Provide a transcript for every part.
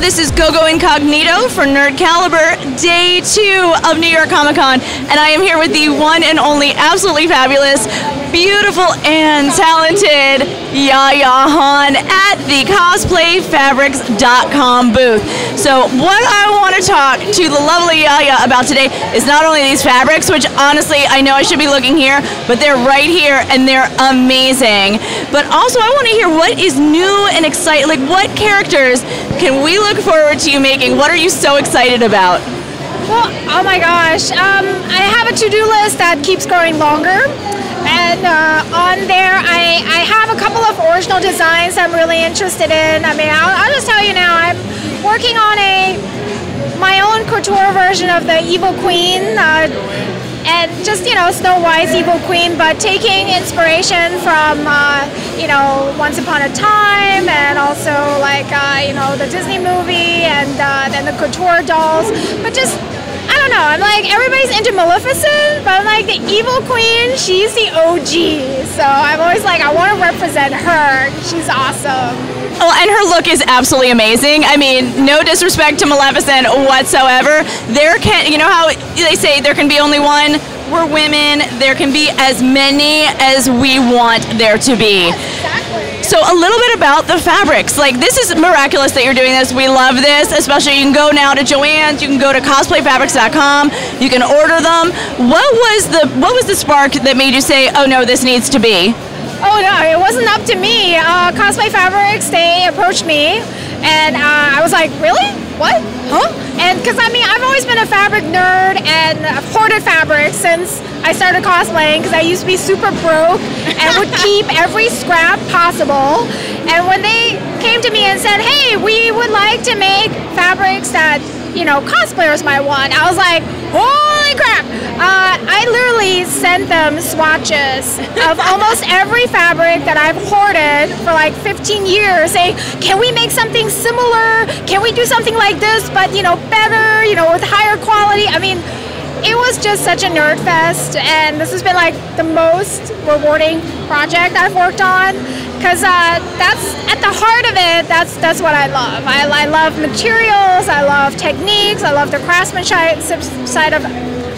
this is Gogo Incognito for Nerd Caliber, day two of New York Comic Con, and I am here with the one and only absolutely fabulous, beautiful, and talented Yaya Han at the cosplayfabrics.com booth. So, what I want to talk to the lovely Yaya about today is not only these fabrics, which honestly I know I should be looking here, but they're right here and they're amazing. But also, I want to hear what is new and exciting. Like, what characters can we look forward to you making? What are you so excited about? Well, oh my gosh. Um, I have a to-do list that keeps growing longer. And uh, on there, I, I have a couple of original designs I'm really interested in. I mean, I'll, I'll just tell you now, I'm working on a my own couture version of the Evil Queen. Uh, and just you know Snow White's evil queen, but taking inspiration from uh, you know Once Upon a Time and also like uh, you know the Disney movie and uh, then the couture dolls, but just I don't know. I'm like everybody's into Maleficent, but I'm like the evil queen. She's the OG, so I'm always like I want to represent her. She's awesome. Oh, and her look is absolutely amazing. I mean, no disrespect to Maleficent whatsoever. There can, you know how they say there can be only one? We're women. There can be as many as we want there to be. So a little bit about the fabrics. Like this is miraculous that you're doing this. We love this. Especially you can go now to Joann's. You can go to cosplayfabrics.com. You can order them. What was the what was the spark that made you say, oh no, this needs to be? Oh no, it wasn't up to me. Uh, Cosplay Fabrics, they approached me, and uh, I was like, really? What? Huh? And because I mean, I've always been a fabric nerd and I've hoarded fabric since I started cosplaying because I used to be super broke and would keep every scrap possible. And when they came to me and said, hey, we would like to make fabrics that you know, cosplayers might want. I was like, holy crap! Uh, I literally sent them swatches of almost every fabric that I've hoarded for like 15 years. saying, can we make something similar? Can we do something like this, but you know, better? You know, with higher quality? I mean it was just such a nerd fest and this has been like the most rewarding project I've worked on because uh, that's at the heart of it that's that's what I love. I, I love materials I love techniques I love the craftsmanship side of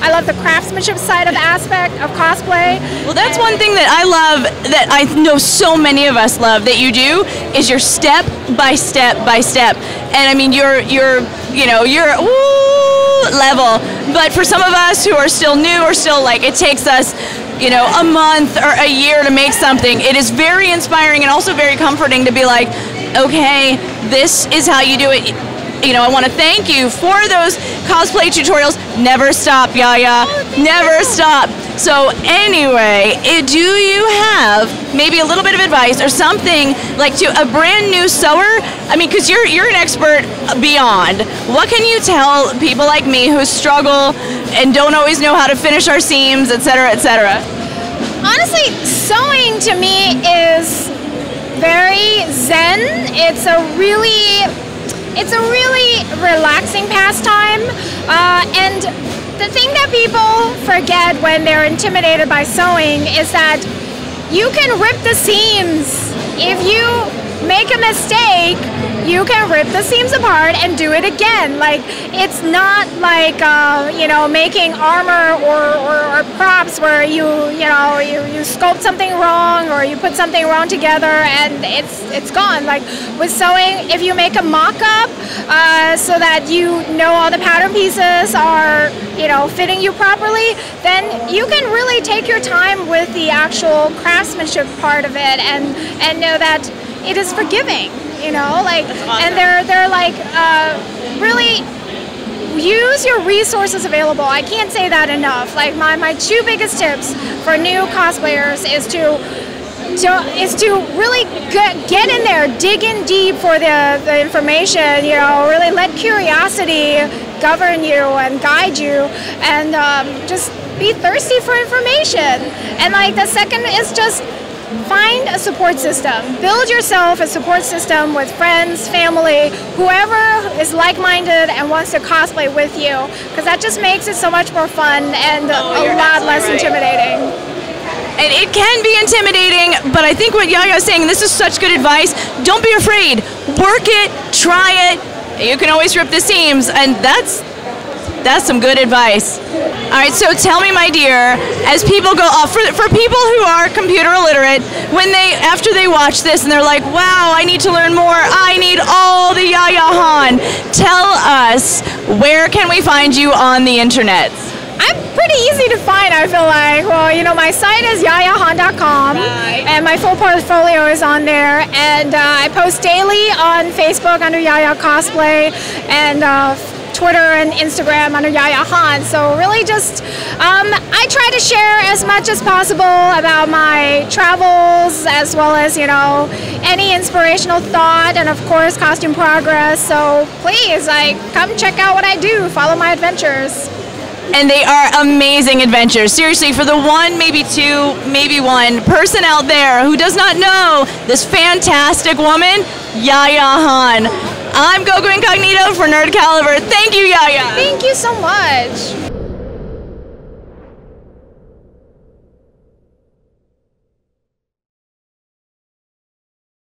I love the craftsmanship side of aspect of cosplay. Well, that's one thing that I love that I know so many of us love that you do is your step by step by step. And I mean, you're you're you know you're ooh, level. But for some of us who are still new or still like it takes us you know, a month or a year to make something. It is very inspiring and also very comforting to be like, okay, this is how you do it you know, I want to thank you for those cosplay tutorials. Never stop, Yaya. Oh, Never stop. So anyway, it, do you have maybe a little bit of advice or something like to a brand new sewer? I mean, because you're you're an expert beyond. What can you tell people like me who struggle and don't always know how to finish our seams, et cetera, et cetera? Honestly, sewing to me is very zen. It's a really it's a really relaxing pastime. Uh, and the thing that people forget when they're intimidated by sewing is that you can rip the seams. If you make a mistake, you can rip the seams apart and do it again. Like it's not like uh, you know making armor or, or, or, props where you you know you, you sculpt something wrong or you put something wrong together and it's it's gone. Like with sewing, if you make a mock-up uh, so that you know all the pattern pieces are you know fitting you properly, then you can really take your time with the actual craftsmanship part of it and and know that it is forgiving, you know, like, awesome. and they're they're like uh, really use your resources available. I can't say that enough. Like my my two biggest tips for new cosplayers is to to, is to really get, get in there, dig in deep for the, the information, you know, really let curiosity govern you and guide you, and um, just be thirsty for information. And like the second is just Find a support system. Build yourself a support system with friends, family, whoever is like-minded and wants to cosplay with you, because that just makes it so much more fun and oh, a lot less right. intimidating. And it can be intimidating, but I think what Yaya is saying, this is such good advice. Don't be afraid. Work it, try it, you can always rip the seams, and that's that's some good advice. All right, so tell me, my dear, as people go off for, for people who are computer illiterate, when they after they watch this and they're like, "Wow, I need to learn more. I need all the Yaya Han." Tell us where can we find you on the internet? I'm pretty easy to find, I feel like. Well, you know, my site is yayahan.com, Right. and my full portfolio is on there. And uh, I post daily on Facebook under Yaya Cosplay, and uh, Twitter and Instagram under Yaya Han. So really, just um, I try to share as much as possible about my travels, as well as you know any inspirational thought, and of course costume progress. So please, like, come check out what I do. Follow my adventures. and they are amazing adventures. Seriously, for the one, maybe two, maybe one person out there who does not know this fantastic woman, Yaya Han. I'm Gogo Incognito for Nerd Caliber. Thank you, Yaya. Thank you so much.